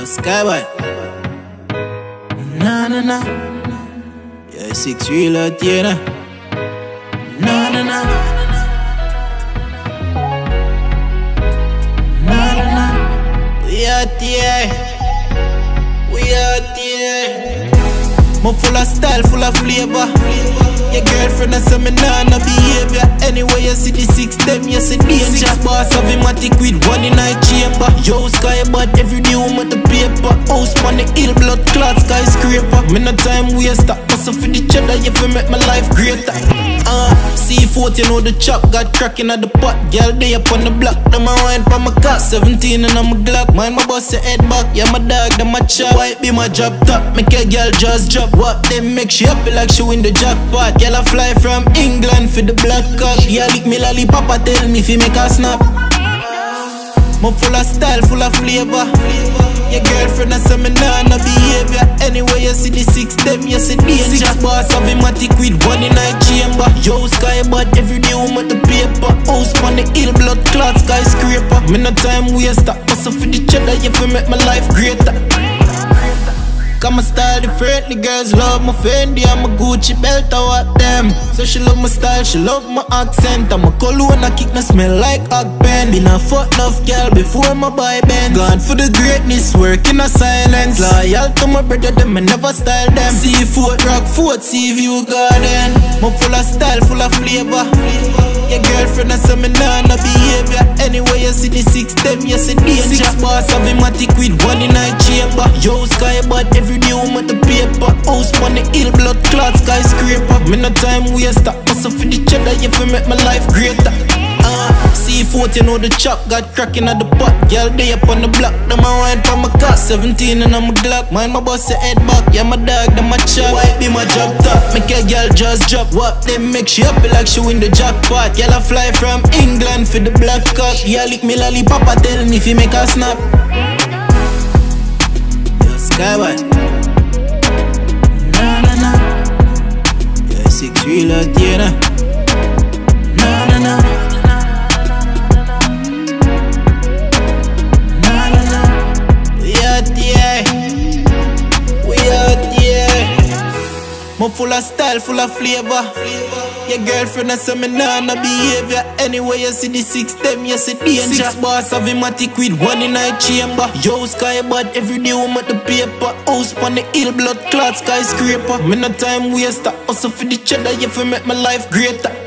Yo, Skyboy. Na na na. Yeah, six real out here. Na na na. Na na na. We out here. We out here. More full of style, full of flavor. Your girlfriend has some no behavior. Anyway, you see the six them, you see danger. Six boss of him, matic with one in my chamber. Yo, sky, but every day I'm at the. House on the hill, blood clot, skyscraper. Me no time waster. Hustle for the cheddar, you fi make my life greater. Uh, C4, you know the chop got cracking at the pot. Girl, they up on the block. Them a wine for my car. 17 and I'm a Glock. Mind my boss, your head back. Yeah, my dog, them my chop. White be my job top. Make a girl just drop. What them make she happy like she win the jackpot. Girl, I fly from England for the black cock. Yeah, lick me lollipop, tell me if you make a snap. More full of style, full of flavor. Your girlfriend has some nah no behavior. Anyway, you see the six them, you see danger. Six boss of matic with one in my chamber. Yo, sky, but every day I'm the paper. House on the hill, blood clot, skyscraper. Me no time waster. Hustle for the cheddar, you fi make my life greater. Got my style different, the girls love my Fendi I'm a Gucci belt, I want them. So she love my style, she love my accent. I'm a cologne, I kick my smell like hog pen Been a fuck enough girl before my boy band Gone for the greatness, working a silence. Loyal to my brother, them I never style them. Seafood, rock food, sea view garden. More full of style, full of flavor Girlfriend has some nah no behavior. Anyway, you see the six them, you see danger Six. Boss of I with one in my chamber. Yo, sky, but every day I'm at the paper. House on the hill, blood clot, skyscraper. Me no time waster, hustle for the cheddar You fi make my life greater. Uh, C4, you know the chop got cracking at the pot. Girl, they up on the block, them a wine for my car. 17 and I'm a Glock, mind my boss head back. Yeah, my dog, them a chop, white be my job top. Make a girl just drop, what them make? She happy like she win the jackpot. Girl, I fly from England for the black cock Yeah, lick me lollipop, I tell me if you make a snap. Yo, Skyboy Na na na. Yeah, six real More full of style, full of flavor. Your girlfriend has some no behavior. Anyway, you see the six them, you see danger. Six. Boss of him matic with one in my chamber. Yo, sky, but every day I'm at the paper. House on the hill, blood clot, skyscraper. Me no time waster Hustle for the cheddar, you fi make my life greater